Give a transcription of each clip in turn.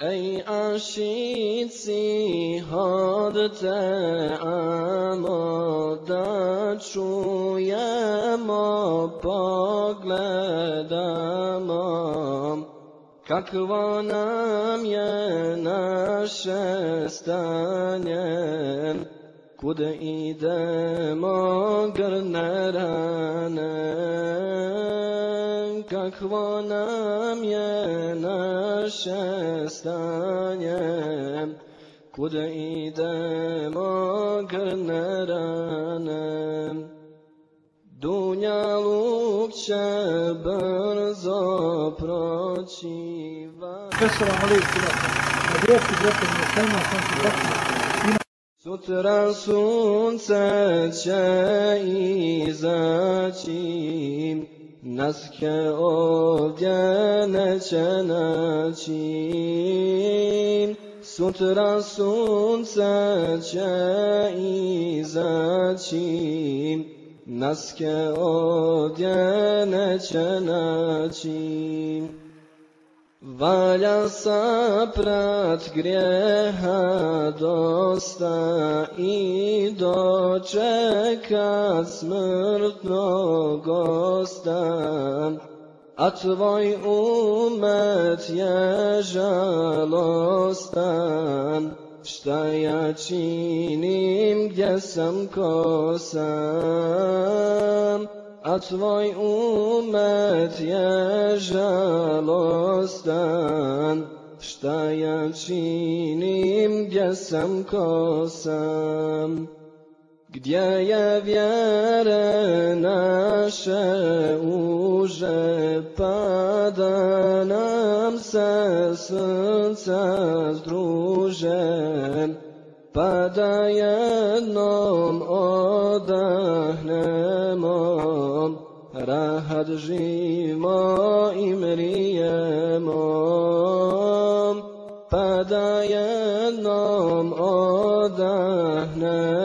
ای آشیتی هادت آماده چویم و pogledam kakvo nam je naše stanje kud idemo grne rane kakvo nam je naše stanje, kud idemo grne rane. Dunja luk će brzo proći. Assalamu alaikum. Adresi, brate, mi tema, sam se tako. Sutra sunce će izaći, Naske ovdje neće naći, sutra sunce će izaći, naske ovdje neće naći. Valja saprat grijeha dosta i dočekat smrtnog gosta, a tvoj umet je žalostan, šta ja činim gdje sam ko sam a tvoj umet je žalostan, šta ja činim gdje sam ko sam. Gdje je vjere naše uže, pa da nam se srca združe, pa da jednom odahnemo, rahat živimo i mrijemo, pa da jednom odahnemo,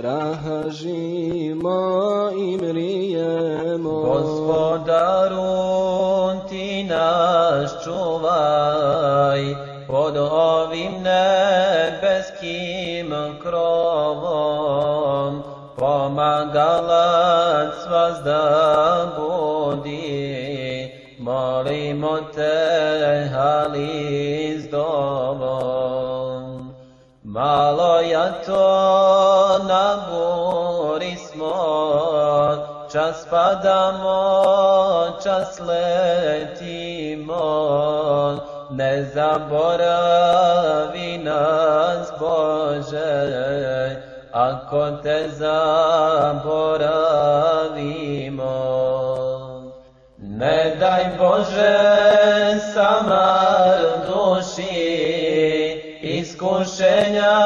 rahat živimo i mrijemo. Gospodaru, ti nas čuvaj, pod ovim nebeskim krovom pomagalac vas da budi molimo te ali s malo ja to na buri smo čas padamo čas letimo ne zaboravi nas Bože, ako te zaboravimo. Ne daj Bože samar duši, iskušenja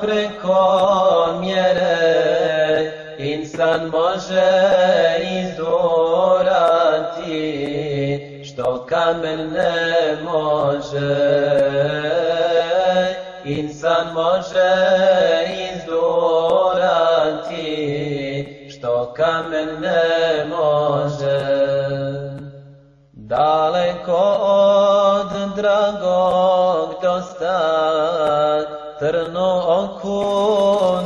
preko insan može izdurati, što kamen ne može. Insan može izdurati, što kamen ne može. Daleko od dragog dosta, trnu oku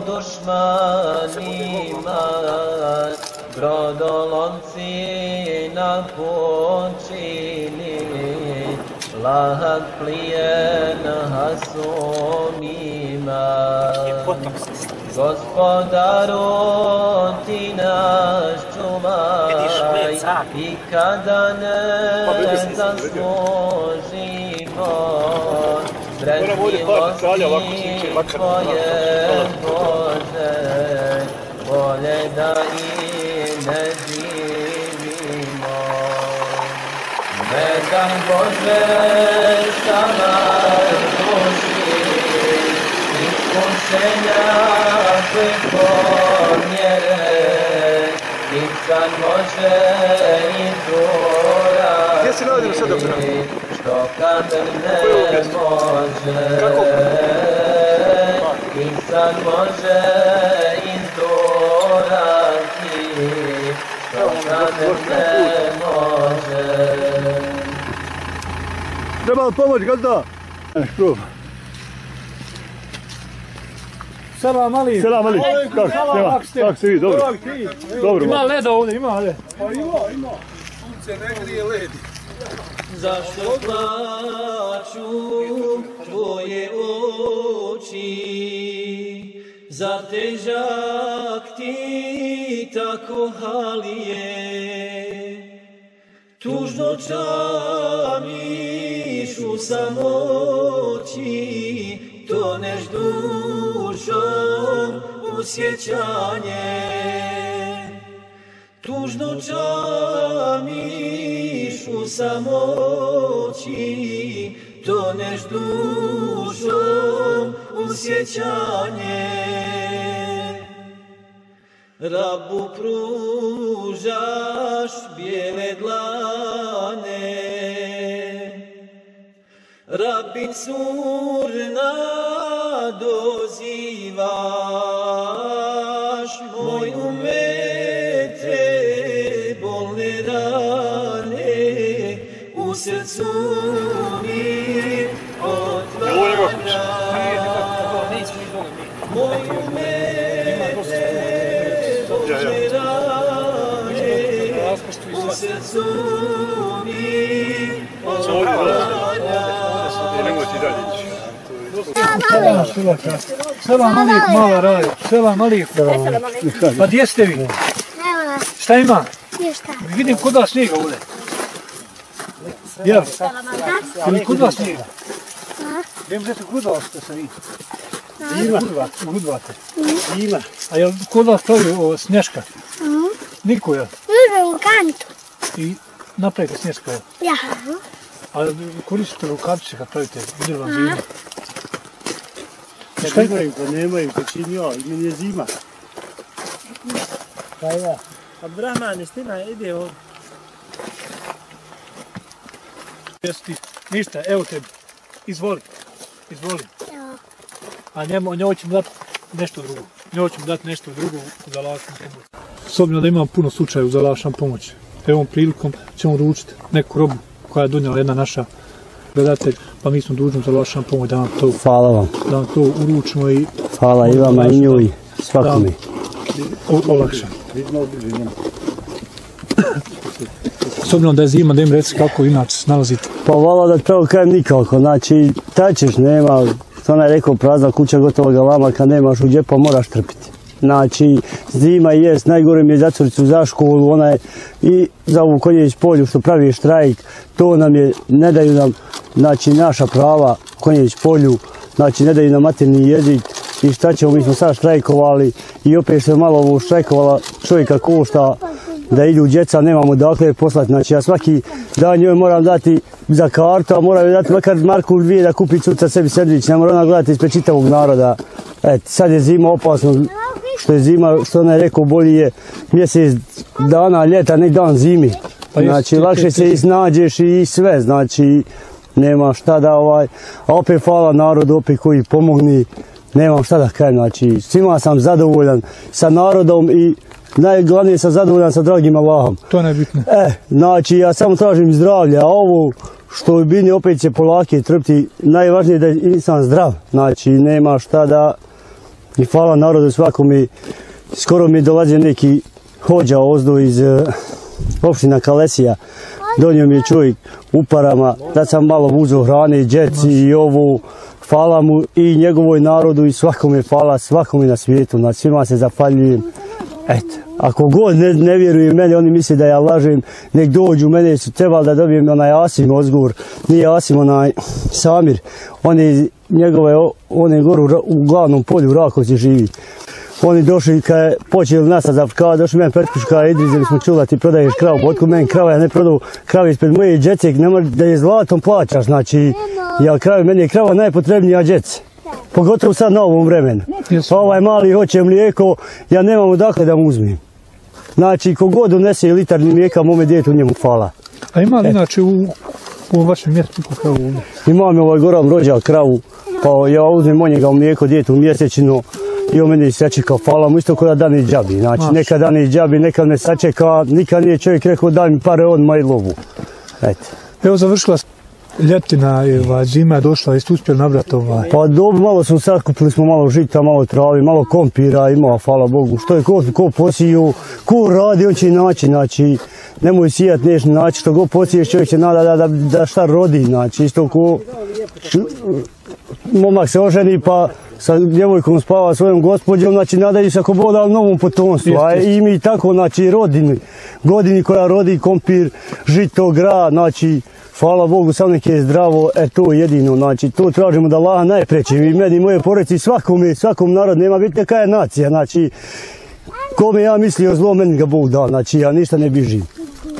dušman lahak plijen hasumima. Gospodaru, ti nas čuvaj i kada ne zaslužimo, pred milosti Tvoje Bože, bolje da i Ne daj Bože sama duši, iskušenja preko mjere, insan može i Gdje si nalazimo sad, doktore? što To kader ne može Treba li pomoć, gazda? Škrup. Selam Ali. Selam Ali. Kako se, kako ste? kako ste vi, dobro? Dobro. Ima leda ovdje, ima leda. Zašto plaću tvoje oči Za težak ti tako halije Tužno čamiš u samoći Toneš dušom u sjećanje Tužno čamiš u samoći, toneš dušom u sjećanje. Rabu pružaš bijele dlane, Rabin surna dozivaš, moj umete bolne rane, u srcu mi otvaraš. Moj umete bolne rane, u srcu mi Selam Ali, mala raj. Selam Ali. Pa gdje ste vi? Šta ima? ništa. Vidim kod vas snijega ovdje. Jel? Ili kod vas snijega? Vem da se grudvate sa vi. Ima. Grudvate. Ima. A jel kod vas pravi ovo snješka? Niko je. Uzmem u kantu. I napravite snješka. jel? Ja. A koristite rukavice kad pravite, bude vam zima. Šta imaju, pa nemaju, pa čim ja, i meni je zima. Abdurrahman, istina, ide ovdje. Jesi ništa, evo tebi. Izvoli. Izvoli. Evo. A njemu, njoj ćemo dati nešto drugo. Njoj ćemo dati nešto drugo za lašnu pomoć. S obzirom da imam puno slučajeva za lašnu pomoć, evom prilikom ćemo uručiti neku robu koja je donijela jedna naša gledatelj, pa mi smo dužni za lašnu pomoć da vam to, Hvala vam. da vam to uručimo i Hvala i vama i njoj, svakome. o- olakšamo. S obzirom da je zima, da im reci kako inače se nalazite. Pa hvala da pravo kajem nikako, znači, tačeš nema, što ona je rekao, prazna kuća gotova galama, kad nemaš u džepa moraš trpiti. Znači, zima jest, najgore mi je za curicu za školu, ona i za ovu Konjević polju što pravi štrajk, to nam je, ne daju nam, znači, naša prava Konjević polju, znači, ne daju nam materni jezik i šta ćemo, mi smo sad štrajkovali i opet je malo ovo štrajkovala čovjeka košta, da idu djeca, nemamo dakle poslati. Znači ja svaki dan njoj moram dati za kartu, a moram joj dati makar marku dvije da kupi cuca sebi sandvič. Ne mora ona gledati ispred čitavog naroda. Et, sad je zima opasno, što je zima, što ona je rekao, bolji je mjesec dana ljeta, ne dan zimi. Pa Znači lakše se iznađeš i sve, znači nema šta da ovaj, a opet hvala narodu opet koji pomogni, nemam šta da kajem, znači svima sam zadovoljan sa narodom i najglavnije sam zadovoljan sa dragim Allahom. To je najbitnije. E, znači ja samo tražim zdravlje, a ovo što je bini opet će polake trpiti, najvažnije je da je insan zdrav, znači nema šta da, i hvala narodu svakom i skoro mi dolazi neki hođa ozdo iz e, opština Kalesija, donio mi je čovjek u parama, da sam malo uzeo hrane, djeci i ovu, hvala mu i njegovoj narodu i svakome hvala, svakome na svijetu, na svima se zahvaljujem. Eto, ako god ne, ne vjeruje meni, oni misle da ja lažem, nek dođu, mene su trebali da dobijem onaj Asim Ozgur, nije Asim onaj Samir, on je njegove, on je gore u, u glavnom polju u Rakovci živi. Oni došli kad je počeli nas za kada došli meni petkuš kada Idrize mi smo čuli da ti prodaješ kravu, pa otkud meni krava, ja ne prodao krave ispred moje džece, ne mora da je zlatom plaćaš, znači, ja krave, meni je krava najpotrebnija džece. Pogotovo sad na ovom vremenu. Ovaj mali hoće mlijeko, ja nemam odakle da mu uzmem. Znači, kogod donese litar mlijeka, mome djetu njemu hvala. A ima li inače u U vašem mjestu kako kravu. Imam ovaj Goran rođa kravu, pa ja uzmem od njega mlijeko djetu mjesečno i on meni sačeka, hvala mu isto kada dani džabi. Znači, Maš. nekad dani džabi, nekad me sačeka, nikad nije čovjek rekao daj mi pare odmah i lovu. Eto. Evo završila ljetina i zima je došla, jeste uspjeli nabrati ovaj. Pa dobro, malo smo sakupili smo malo žita, malo travi, malo kompira, ima, hvala Bogu. Što je ko, ko posiju, ko radi, on će i naći, znači, nemoj sijat neš naći, što god posiješ čovjek će nada da, da, da šta rodi, znači, isto ko momak se oženi pa sa djevojkom spava svojom gospođom, znači nadaju se ako Bog dao novom potomstvu, a i mi tako, znači rodini, godini koja rodi kompir, žito, gra, znači, hvala Bogu, sam nek je zdravo, e to jedino, znači, to tražimo da Allah najpreće, i meni, moje porodici, svakome, svakom narodu, nema bitne kaj je nacija, znači, kome ja mislio zlo, meni ga Bog da, znači, ja ništa ne bižim,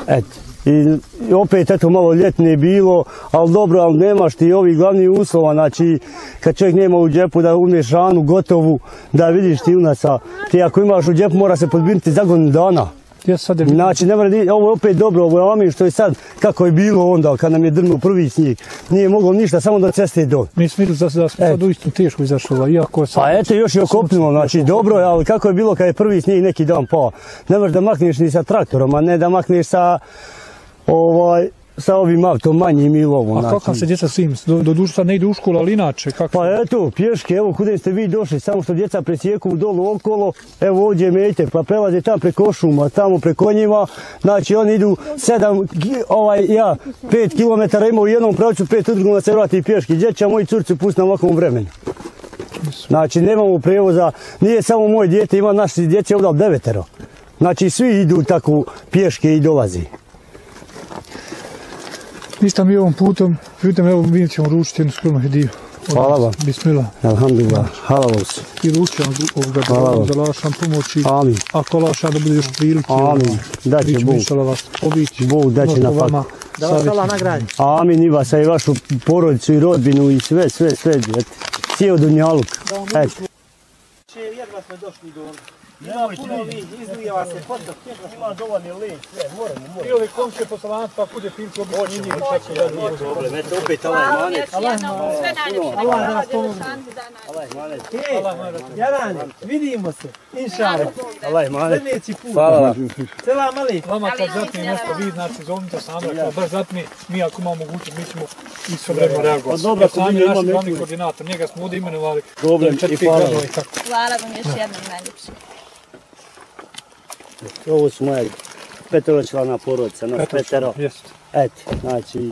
eto. I, opet, eto, malo ljetne je bilo, ali dobro, ali nemaš ti ovih glavnih uslova, znači, kad čovjek nema u džepu da umiješ ranu gotovu, da vidiš ti unasa, ti ako imaš u džepu mora se podbiriti za godinu dana. Ja sad je. Znači, ne mora, ovo je opet dobro, ovo je amin što je sad, kako je bilo onda, kad nam je drnuo prvi snijeg. Nije moglo ništa, samo do ceste do. Mi smo vidjeli da, da smo E. sad uistinu teško izašli ovaj, iako sad... Pa eto, još je okopnilo, znači, dobro je, ali kako je bilo kad je prvi snijeg neki dan pao. Ne možeš da makneš ni sa traktorom, a ne da makneš sa, ovaj, sa ovim autom manjim i lovom. A znači. kako se djeca svim, do, do duše sad ne ide u školu, ali inače, kako? Pa eto, pješke, evo kude ste vi došli, samo što djeca presjeku dolu okolo, evo ovdje mejte, pa prelaze tamo preko šuma, tamo preko njima, znači oni idu sedam, ovaj, ja, pet kilometara ima u jednom pravcu, pet u drugom da se vrati pješki. Gdje će moji curci pustiti na ovakvom vremenu? Znači, nemamo prevoza, nije samo moj djete, ima naši djece ovdje devetero. Znači, svi idu tako pješke i dolazi. Ništa mi ovom putom, putem evo mi ćemo ručiti jednu skromnu hediju. Hvala vam. Bismillah. Alhamdulillah, halal se. I vam ovoga Hvala vam. za lašan pomoći. Amin. Ako laša da bude još prilike. Amin. Da će Bog. inšala vas obići. Bog da će na vama Da vas. Allah nagradi. Amin i vas, a i vašu porodicu i rodbinu i sve, sve, sve, cijel dunjaluk. Eto. Če, jedva smo došli do ovdje. Ima puno vi, izlijeva se potok. Ima dovoljno led, sve, moramo, moramo. I ovi komšije poslanat, pa kude pilku obično njih. Problem, eto opet ovaj manet. Allah da nas pomogne. Hej, Jaran, vidimo se. Inšala. Allah manet. Sljedeći put. Hvala vam. Selam ali. Vama kad zatmi nešto, vi znači zovnite sam, ako baš zatmi, mi ako imamo mogućnost, mi ćemo isto vremeno reagovati. Pa dobro, ako mi imamo glavni koordinator, njega smo ovdje imenovali. Problem, četiri i hvala i. Hvala vam još jednom najljepše. Ovo su moja peteročlana porodica, nas petero. Jeste. Eto, znači,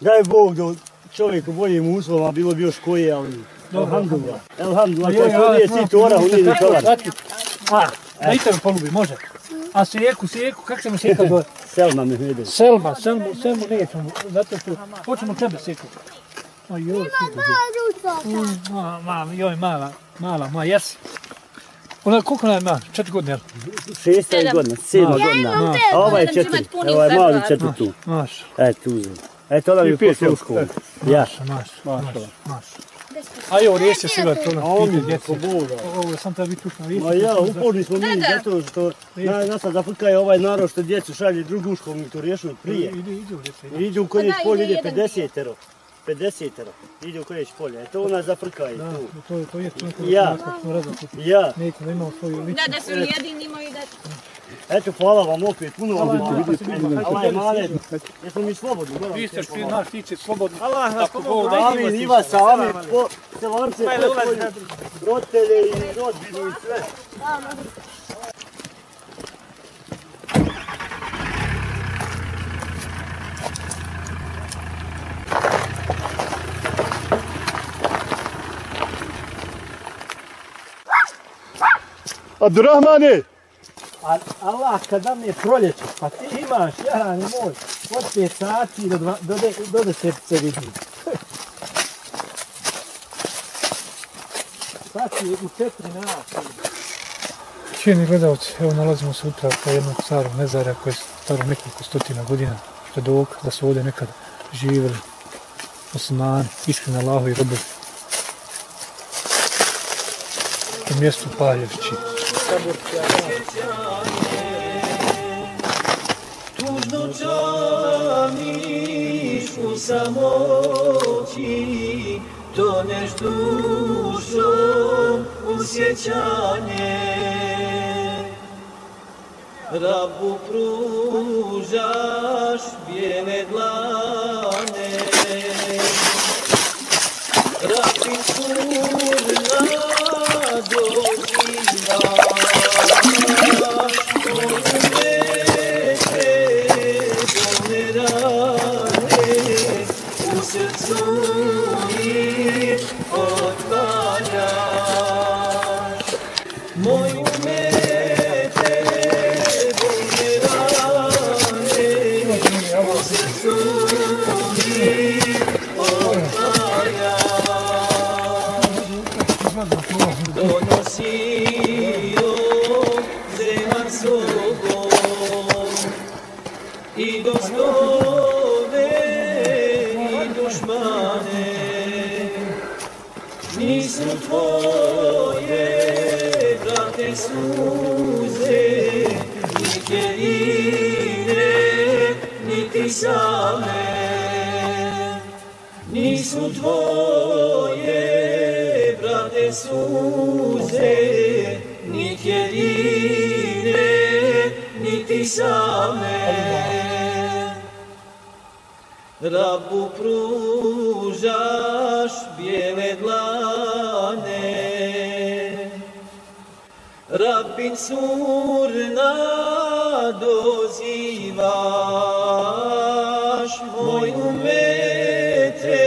daj Bog da čovjek u boljim uslovama bilo bi još koje, ali Alhamdulillah. Alhamdulillah, Je, to što nije ja, sito ora, u nije ni tovar. A, dajte mi polubi, može. A sijeku, sijeku, kako se mi sjeka do... Selma me vede. Selma, Selmu, Selmu nećemo, zato što hoćemo tebe sjekati. Oj, joj, sijeku. Ma, ma, joj, mala, mala, ma, jesi. Ona, koliko nam ima? Četiri godine, jel? Je Sedam. godina, sedma godina. A ovaj je Jedan će četiri, imat puni evo je mali četiri tu. Maš, Eto, uzem. Eto, ona mi poslije u školu. Ja. maš, maš, maš. A jo, riješi se ovaj problem. Amin, Pite djece. Ovo je sam treba biti tučno riješi. Ma ja, uporni smo mi zato što na, nas sad zafrkaje ovaj narod što djecu šalje drugu školu, mi to riješili prije. Ide, ide u u konjeć Pa da, polje, ide ide jedan 50-ero. 50-ero. Ide u konjeć polje. Eto, ona zafrkaje Da, tu. to je, to je to neko Ja. smo različiti. Ja, Neće da imamo svoju ličnu. Da, da su jedini imaju da... eto, hvala vam opet, puno vam hvala. Allah, Allah je male, jesmo mi slobodni. moram Vi te ste svi hvala. naš tiče slobodni. Allah nas Ako pomogne. Bog da Amin, i vas sami, po, selance, Ajde, po ulazi svoju na roditelje i rodbinu i sve. Abdurrahmane! A Allah kad nam je proljeće, pa ti imaš, jarani moj, od 5 sati do, dva, do, de, do 10 se vidi. Sad je u 4 nas. Cijeni gledalci, evo nalazimo se upravo po jednom starom mezara koje je staro nekoliko stotina godina, što je dok da su ovdje nekad živjeli osmani, iskreni Allahovi robovi. U mjestu Paljevći. Tužno čamiš u samoći, toneš dušom u sjećanje. Rabu pružaš bijele dlane, Rabbi pružaš Rabu pružaš bijele dlane, Rabbin surna dozivaš, moj umete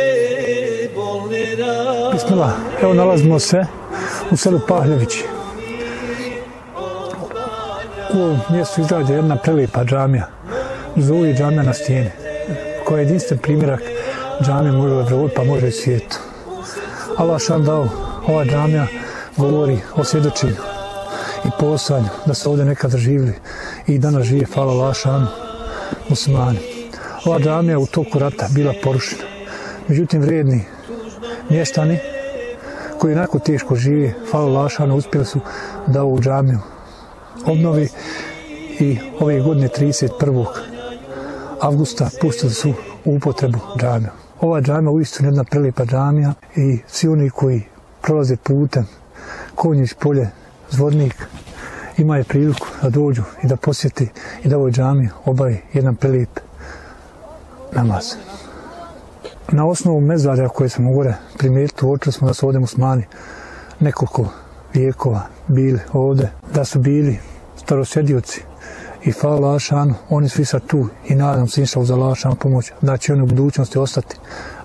bolne rane. Bismillah, evo nalazimo se u selu Pahljevići. U ovom mjestu izrađa jedna prelipa džamija, Zuji džamija na stijeni, koja je jedinstven primjerak džamije može u Evropi, pa može i svijetu. Allah šan dao, ova džamija govori o svjedočenju i postojanju, da se ovdje nekad živili i danas žive, hvala Allah šan, muslimani. Ova džamija u toku rata bila porušena. Međutim, vrijedni mještani koji onako teško žive, hvala Lašanu, uspjeli su da ovu džamiju obnovi i ove godine 31 avgusta pustili su u upotrebu džamiju. Ova džamija uistinu jedna prelipa džamija i svi oni koji prolaze putem Konjić polje, Zvodnik, imaju priliku da dođu i da posjeti i da ovoj džamiji obavi jedan prelip namaz. Na osnovu mezarja koje smo gore primijetili, uočili smo da su ovdje musmani nekoliko vijekova bili ovdje, da su bili starosjedioci i hvala Lašanu, oni svi sad tu i nadam se inšao za Lašanu pomoć, da će oni u budućnosti ostati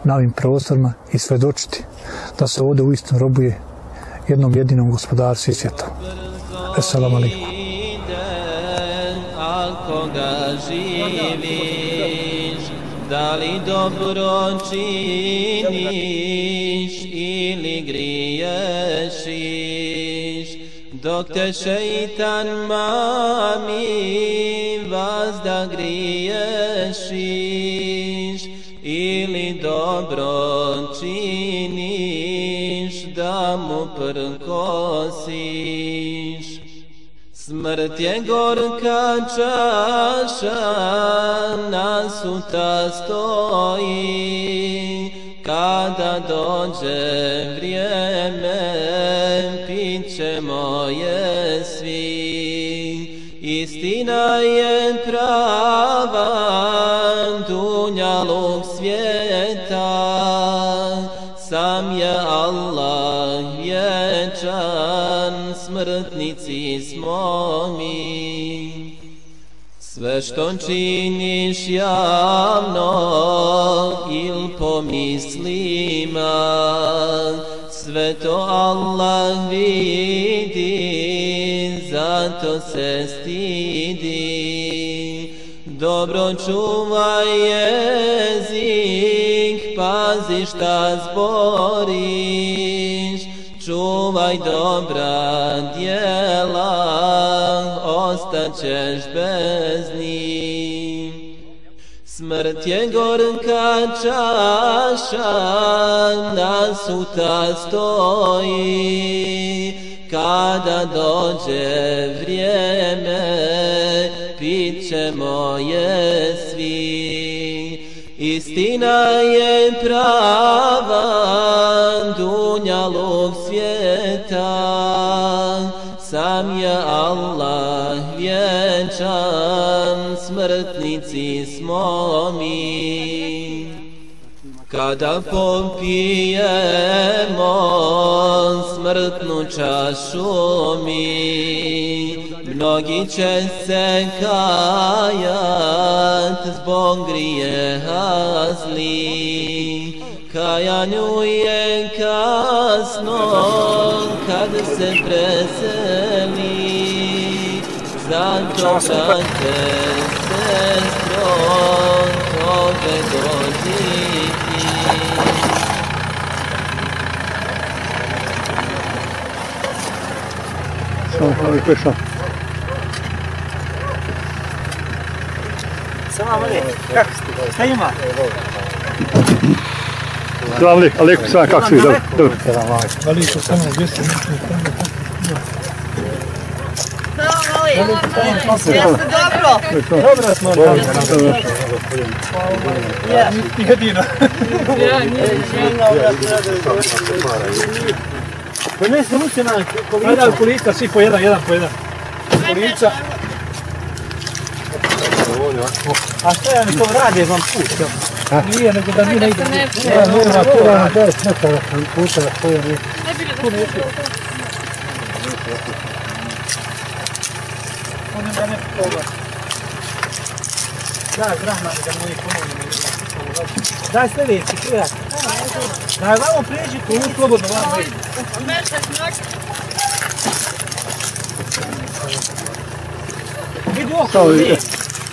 na ovim prostorima i svedočiti da se ovdje uistinu robuje jednom jedinom gospodarstvu i svijeta. Assalamu alaikum. Ako ga živiš, da li dobro činiš ili griješi? Dok te šeitan mami vas da griješiš, ili dobro činiš da mu prkosiš. Smrt je gorka čaša, nasuta stoji, kada dođe vrijeme, pit ćemo je svi. Istina je prava, dunjalog svijeta, sam je Allah vječan, smrtnici smo mi. Sve što činiš javno il pomislima, sve to Allah vidi, zato se stidi. Dobro čuvaj jezik, pazi šta zboriš, čuvaj dobra djela, ostaćeš bez njih. Smrt je gorka čaša, nasuta stoji, kada dođe vrijeme, pit ćemo je svi. Istina je prava dunjalog svijeta Sam je Allah vječan smrtnici smo mi. Kada popijemo smrtnu čašu mi Mnogi će se kajat zbog grijeha zli Kajanju je kasno kad se preseli. Zato brate, sestro, tobe goditi Samo ali peša. Salam alejkum. Kako ste? Šta ima? Salam alejkum, alejkum salam, kako si? Dobro, dobro. Ali to samo 200 minuta. Jeste dobro? Dobro smo. Jedina. Pa ne se muče na Ajde, ali kolica, svi po jedan, jedan po jedan. Kolica. A što ja to rade vam put? Nije, nego da mi ne idemo. Ne, Ja, nema, tu vam 10 metara puta na koje ne. Tu ne On nema ne proba. Da, Rahman, da mu je pomoći. Daj sljedeći, klijak. Daj, vamo prijeđi tu. Slobodno vam ide. Vidi oko, vidi.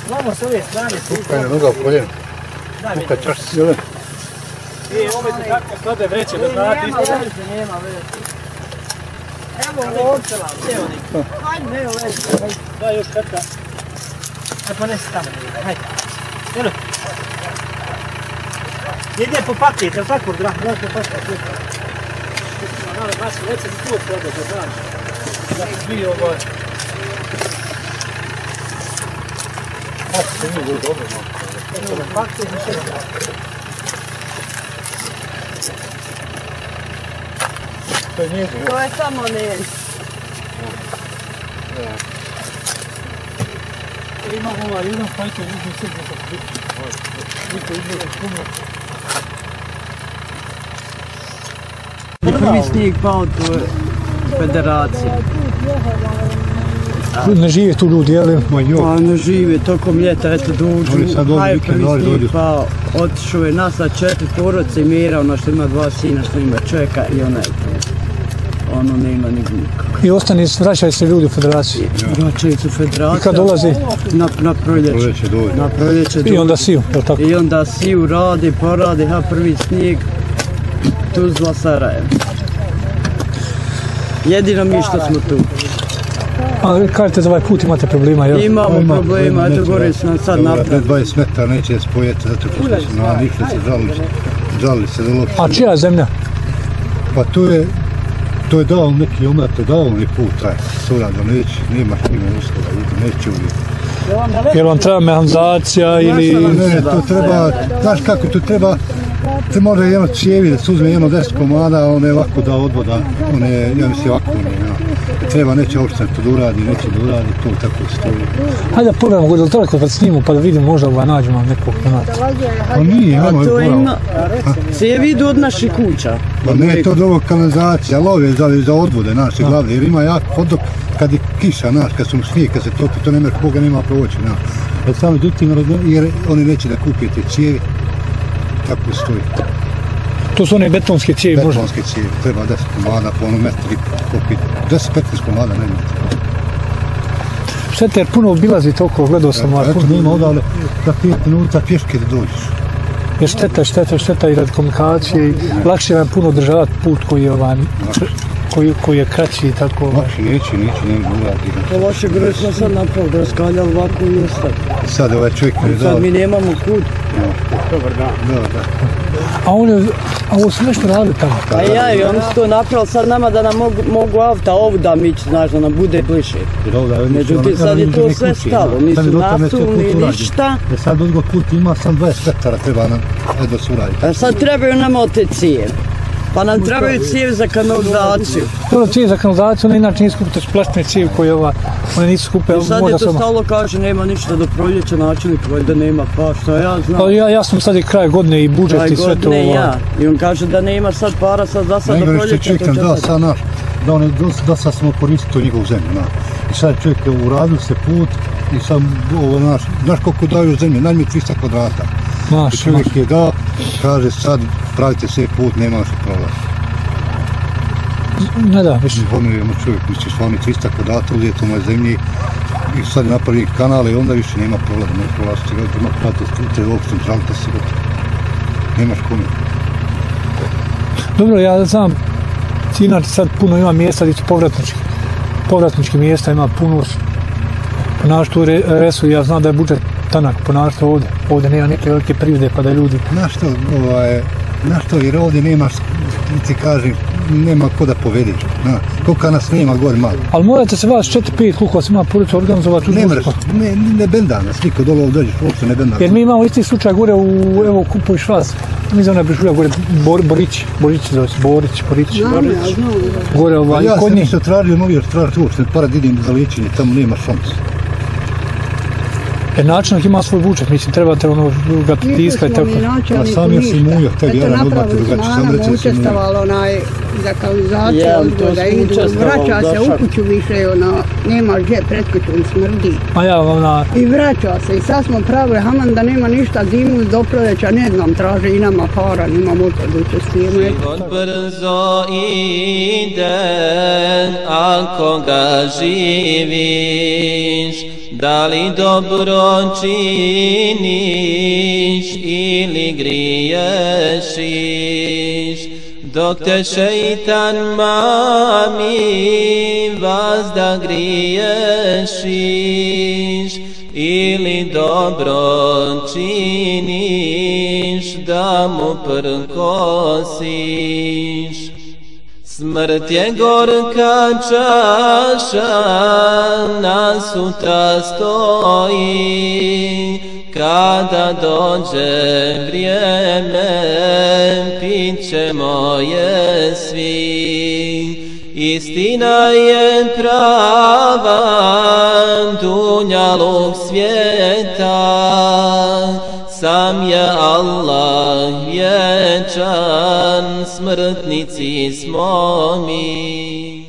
Vamo s ove strane. Pa je noga poljen. Daj, vidi. Kad čaš sjele. E, ovo je tako sada vreće, da znate. Nema veze, nema veze. Evo, ovcela, evo neki. Hajde, ne, veze. Da, još kaka. Ajde, ponesi tamo, hajde. Jelo. Ide po paket, jel tako, drah? Da, po paket. Malo, baš vreće mi tu sada, da znam. Da su svi ovaj. Kako se mi bude dobro, malo. Paket, više. To je njegovo. To je samo ne. Imamo ovaj jedan fajter, uzmi sve za to. Vidite, izgleda puno. Prvi snijeg pao, to je federacija. Ne žive tu ljudi, jel? Ma jo. Pa ne žive, tokom ljeta, eto dođu, Oni sad dođu vikend, snijeg dođu. pao, otišao je nas sa četiri porodice i mira, ono što ima dva sina, što ima čeka i ona je tu. Ono nema ni nikog. I ostani, vraćaju se ljudi u federaciju. Vraćaju se federacija. I kad dolazi? Na, na proljeće. Proljeće dođe. Na proljeće I dođe. onda siju, jel tako? I onda siju radi, poradi, ha prvi snijeg, Tuzla, Sarajevo. Jedino mi što smo tu. A kažete da ovaj put imate problema, jel? Imamo Ima problema, eto gore su nam sad napravili. Pred 20 metara neće spojeti zato što su na nišli se žalili, žalili se da loši. A čija je zemlja? Pa to je, to je dao neki omrate, dao neki put taj sura da neće, nema ima usluga, ljudi neće uvijek. Jel vam treba mehanizacija ili... Ne, ne, to treba, znaš kako to treba, te može jedno cijevi da se uzme jedno deset komada, one ovako da odvoda, one, ja mislim ovako, ne. Treba neće uopšte to da uradi, neće da uradi, to tako stoji. Hajde da pogledamo, da li toliko kad snimamo pa da vidimo možda ovaj nađemo nekog imati. Pa nije, A ono je to pravo. ima, cijevi idu od naših kuća. Pa ne to do kanalizacija, love za, za odvode naše glavne, jer ima jak vodok kad je kiša, naš, kad su snijeg, kad se topi, to ne može Boga nema proći, na. Jer samo međutim, razum- jer oni neće da kupe te cijevi, tako stoji. To su one betonske cijevi možda. Betonske cijevi, treba 10 komada po ono metri kupiti, 10-15 komada ne. Štete jer puno obilazite oko, gledao sam ovaj Eto, puno. nema odavle za 5 minuta pješke da dođeš. Jer šteta, šteta, šteta i radi komunikacije i lakše vam puno održavati put koji je ovaj, koji, koji je kraći i tako. ovaj. Lakše neće, neće, ne mogu uradi. To loše gore smo sad napravili, raskaljali ovako i ostali. Sad ovaj čovjek mi je dao, Sad mi nemamo kud. da, da. A on je, a ovo su nešto radili tamo. A ja i oni su to napravili sad nama da nam mogu, mogu auta ovuda mići, znaš, da nam bude bliže. Ovdje, evo, Međutim, sad je to sve stalo, nisu urađeno. ništa. Jer sad odgod put ima sam 20 metara treba nam e, da se uradi. A sad trebaju nam te cijev. Pa nam trebaju cijev za kanalizaciju. Dobro, cijev za kanalizaciju, one inače nisu su plastične cijevi koje ova, one nisu skupe, I sad je to samo... stalo kaže nema ništa do proljeća načelnik da nema pa šta ja znam. Pa ja, ja sam sad i kraj godine i budžet Kraj i sve to. godine ovaj. ja. I on kaže da nema sad para sad za sad do što proljeća. čekam, da, sad naš, da oni do, do sad smo koristili to njegovu zemlju, na. I sad čovjek je uradio se put i sad, ovo, naš, znaš koliko daju zemlje, najmi 300 kvadrata. I Maš, čovjek je da, kaže sad pravite se put, nema što problem. ne da, više. Ono je ono čovjek, misli, stvarno 300 kvadrata uzeti u moje zemlji i sad je napravio kanal i onda više nema problema, ne prolazi se ima prate te opštine, žalite se gotovo. Nemaš kome. Dobro, ja znam, inače sad puno ima mjesta gdje su povratnički. Povratnički mjesta ima puno. Ponašto u re, resu, ja znam da je budžet tanak, ponašto ovdje. Ovdje nema neke velike privode pa da ljudi... Znaš što, ovaj, znaš što, jer ovdje nemaš, ti kažem, nema ko da povediš. Na, koliko nas nema gore malo. Ali morate se vas 4-5 koliko vas ima porodica organizovati u Ne mreš, društvo. ne, ne benda nas, niko dole ovdje dođeš, uopšte ne benda nas. Jer mi imamo isti slučaj gore u, evo, Kupovi Švas. Mi zove Brišulja gore, Bor, Borić, Borić zove se, Borić, Borić. Borić. Gore ovaj, ja kod sam njih. isto tražio novi još tražio uopšte, para da idem za liječenje, tamo nema šanse. Jer načelnik ima svoj budžet, mislim, trebate ono ga pritiskati. A sam je si mujo, tebi jedan odmah te drugačije, sam reći da si mujo. učestvovalo onaj za kanalizaciju, Ja, to da smo idu, vraća se u kuću više, ono, nema gdje pred kućom smrdi. A ja ona, I vraća se, i sad smo pravili, haman da nema ništa zimu do proljeća, ne znam, traže i nama para, nima motor da učestvujemo. Život brzo ide, ako ga živiš, da li dobro činiš ili griješiš, dok te šeitan mami vas da griješiš, ili dobro činiš da mu prkosiš. Smrt je gorka čaša, nasuta stoji, kada dođe vrijeme, pit ćemo je svi. Istina je prava, dunjalog svijeta, sam je Allah vječan, smrtnici smo mi.